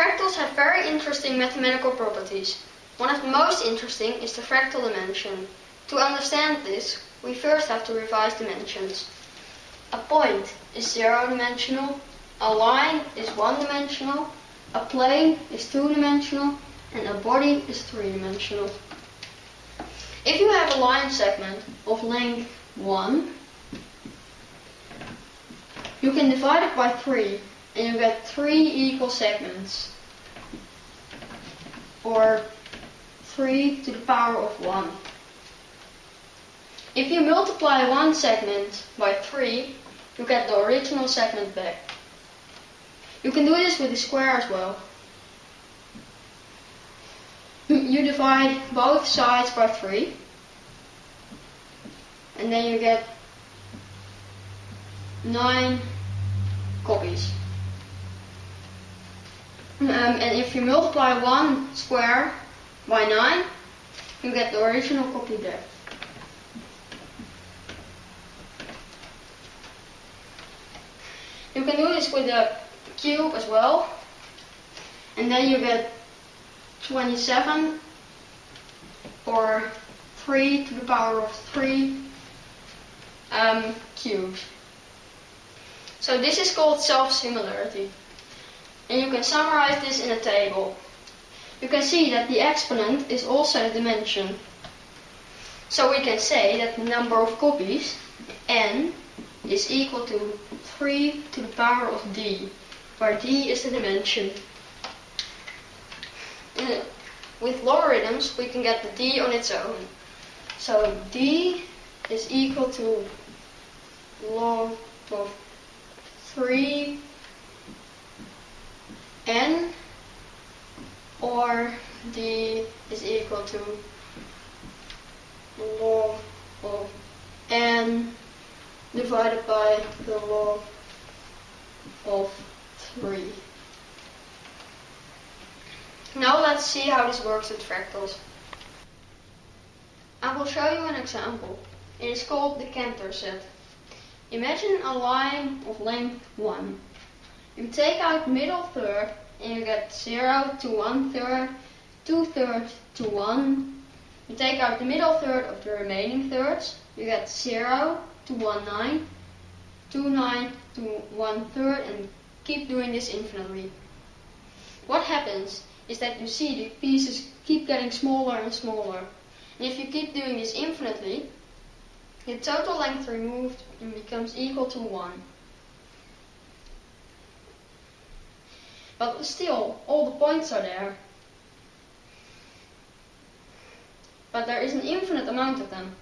fractals have very interesting mathematical properties. One of the most interesting is the fractal dimension. To understand this, we first have to revise dimensions. A point is zero-dimensional, a line is one-dimensional, a plane is two-dimensional, and a body is three-dimensional. If you have a line segment of length 1, you can divide it by 3 and you get 3 equal segments. Or 3 to the power of 1. If you multiply one segment by 3, you get the original segment back. You can do this with a square as well. You divide both sides by 3, and then you get 9 copies. Um, and if you multiply one square by 9, you get the original copy there. You can do this with a cube as well. And then you get 27 or 3 to the power of 3 um, cubes. So this is called self-similarity. And you can summarize this in a table. You can see that the exponent is also a dimension. So we can say that the number of copies, n, is equal to 3 to the power of d, where d is the dimension. Uh, with logarithms, we can get the d on its own. So d is equal to log of 3 n or d is equal to log of n divided by the log of 3. Now let's see how this works with fractals. I will show you an example. It is called the Cantor set. Imagine a line of length 1. You take out middle third and you get 0 to 1 third, 2 thirds to 1. You take out the middle third of the remaining thirds, you get 0 to 1 9, 2 9 to 1 third and keep doing this infinitely. What happens is that you see the pieces keep getting smaller and smaller. And if you keep doing this infinitely, the total length removed becomes equal to 1. But still, all the points are there. But there is an infinite amount of them.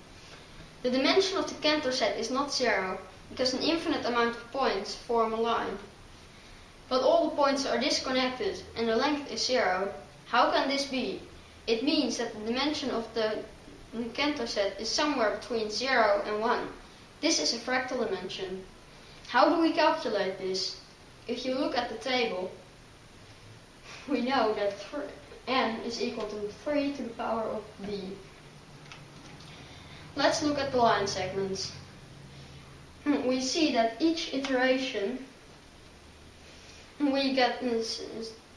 The dimension of the Cantor set is not zero, because an infinite amount of points form a line. But all the points are disconnected, and the length is zero. How can this be? It means that the dimension of the Cantor set is somewhere between 0 and 1. This is a fractal dimension. How do we calculate this? If you look at the table, we know that n is equal to 3 to the power of d. Let's look at the line segments. Hmm, we see that each iteration we get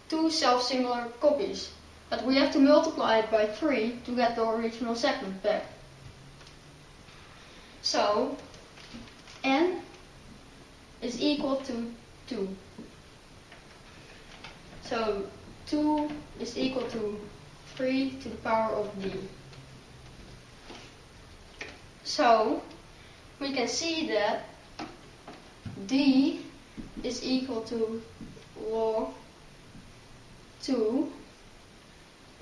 two self-similar copies. But we have to multiply it by 3 to get the original segment back. So, n is equal to 2. So, 2 is equal to 3 to the power of d. So, we can see that d is equal to log 2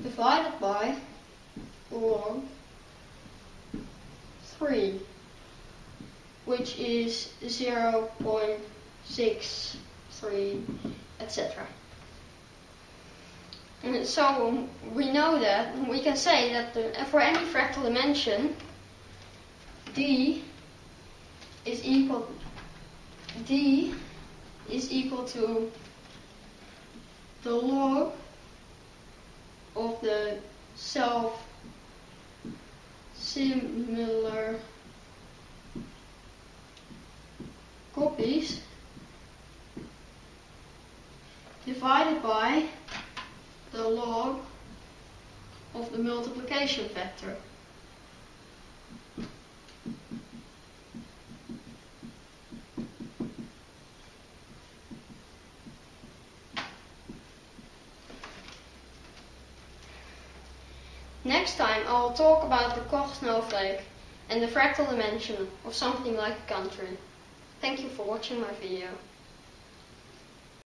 divided by log 3, which is 0 0.63, etc. And so we know that, we can say that the, for any fractal dimension, d is equal d is equal to the log of the self similar copies divided by the log of the multiplication factor. Next time I will talk about the Koch snowflake and the fractal dimension of something like a country. Thank you for watching my video.